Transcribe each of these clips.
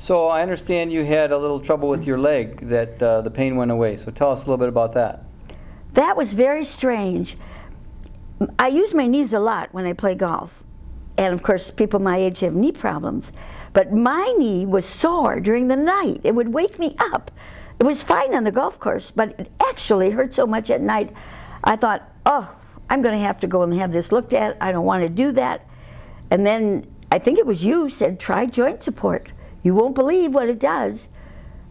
So I understand you had a little trouble with your leg, that uh, the pain went away. So tell us a little bit about that. That was very strange. I use my knees a lot when I play golf. And of course, people my age have knee problems. But my knee was sore during the night. It would wake me up. It was fine on the golf course, but it actually hurt so much at night. I thought, oh, I'm going to have to go and have this looked at. I don't want to do that. And then I think it was you said, try joint support. You won't believe what it does.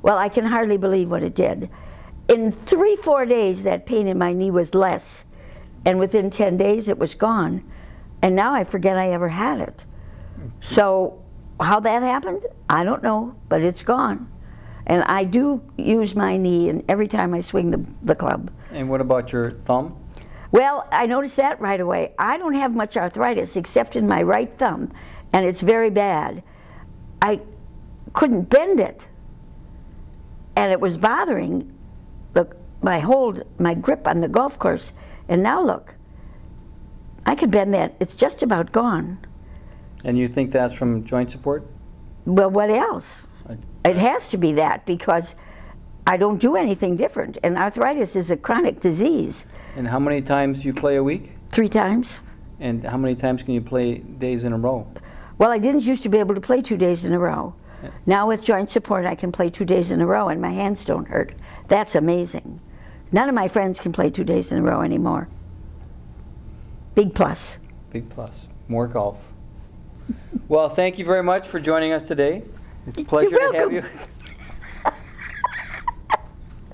Well, I can hardly believe what it did. In three, four days, that pain in my knee was less. And within 10 days, it was gone. And now I forget I ever had it. So, how that happened, I don't know, but it's gone. And I do use my knee and every time I swing the, the club. And what about your thumb? Well, I noticed that right away. I don't have much arthritis except in my right thumb, and it's very bad. I couldn't bend it, and it was bothering the, my hold, my grip on the golf course. And now look, I can bend that. It's just about gone. And you think that's from joint support? Well, what else? I- It has to be that because I don't do anything different, and arthritis is a chronic disease. And how many times do you play a week? Three times. And how many times can you play days in a row? Well, I didn't used to be able to play two days in a row. Now with joint support, I can play two days in a row and my hands don't hurt. That's amazing. None of my friends can play two days in a row anymore. Big plus. Big plus. More golf. well, thank you very much for joining us today. It's a pleasure to have you.